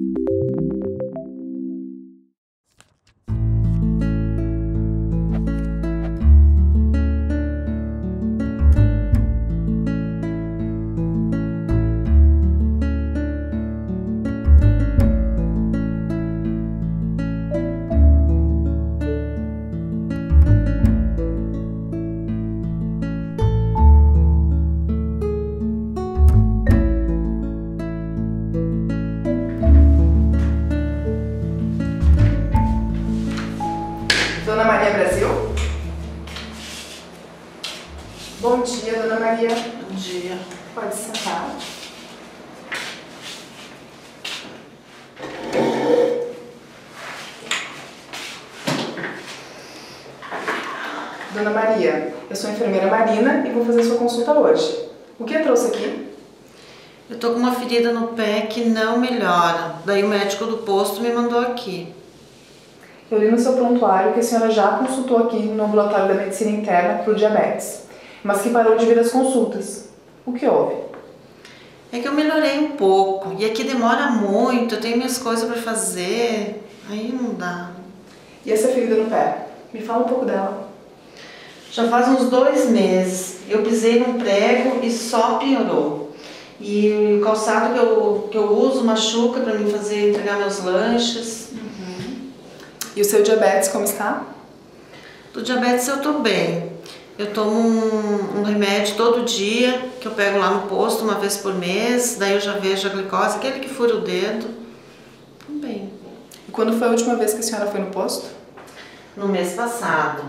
Dona Bom dia, Dona Maria. Bom dia. Pode sentar. Dona Maria, eu sou a enfermeira Marina e vou fazer sua consulta hoje. O que a trouxe aqui? Eu tô com uma ferida no pé que não melhora. Daí o médico do posto me mandou aqui. Eu li no seu prontuário que a senhora já consultou aqui no ambulatório da medicina interna para o diabetes, mas que parou de vir às consultas. O que houve? É que eu melhorei um pouco e aqui demora muito, eu tenho minhas coisas para fazer. Aí não dá. E essa ferida no pé? Me fala um pouco dela. Já faz uns dois meses. Eu pisei num prego e só piorou. E o calçado que eu, que eu uso machuca para mim fazer, entregar meus lanches. E o seu diabetes como está? Do diabetes eu tô bem. Eu tomo um, um remédio todo dia, que eu pego lá no posto uma vez por mês, daí eu já vejo a glicose, aquele que fura o dedo. Tô bem. E quando foi a última vez que a senhora foi no posto? No mês passado.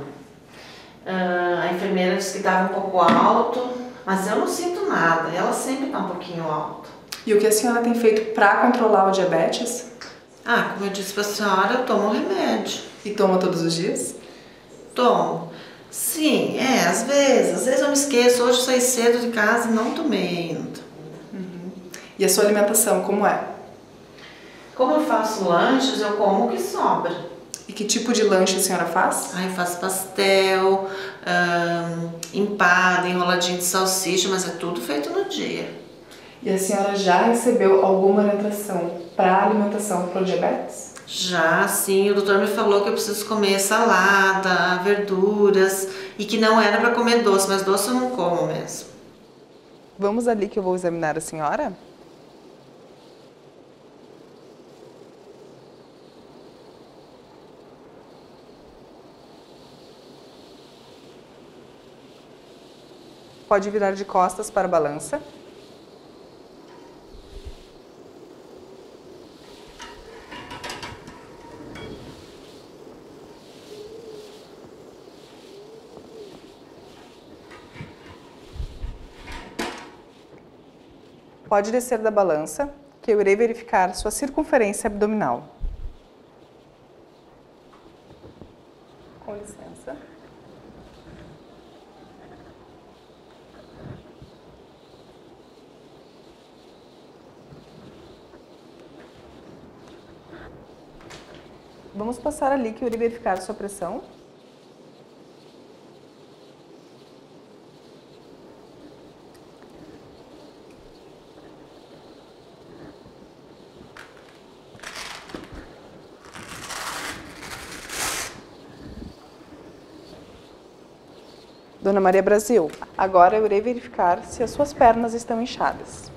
Ah, a enfermeira disse que estava um pouco alto, mas eu não sinto nada. Ela sempre está um pouquinho alto. E o que a senhora tem feito para controlar o diabetes? Ah, como eu disse pra senhora, eu tomo remédio. E toma todos os dias? Tomo. Sim, é, às vezes. Às vezes eu me esqueço. Hoje eu saí cedo de casa e não tomei ainda. E a sua alimentação como é? Como eu faço lanches, eu como o que sobra. E que tipo de lanche a senhora faz? Aí eu faço pastel, empada, enroladinho de salsicha, mas é tudo feito no dia. E a senhora já recebeu alguma orientação para alimentação para o diabetes? Já, sim, o doutor me falou que eu preciso comer salada, verduras e que não era para comer doce, mas doce eu não como mesmo. Vamos ali que eu vou examinar a senhora? Pode virar de costas para a balança. Pode descer da balança, que eu irei verificar sua circunferência abdominal. Com licença. Vamos passar ali que eu irei verificar sua pressão. Dona Maria Brasil, agora eu irei verificar se as suas pernas estão inchadas.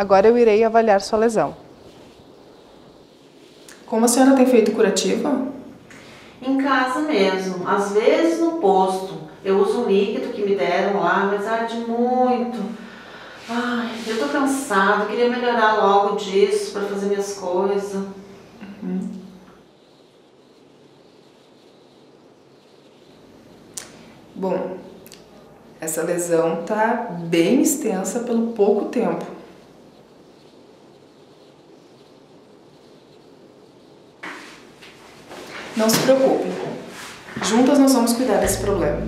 Agora eu irei avaliar sua lesão. Como a senhora tem feito curativa? Em casa mesmo, às vezes no posto. Eu uso um líquido que me deram lá, mas arde muito. Ai, eu tô cansada, queria melhorar logo disso para fazer minhas coisas. Bom, essa lesão tá bem extensa pelo pouco tempo. Não se preocupe. Juntas nós vamos cuidar desse problema.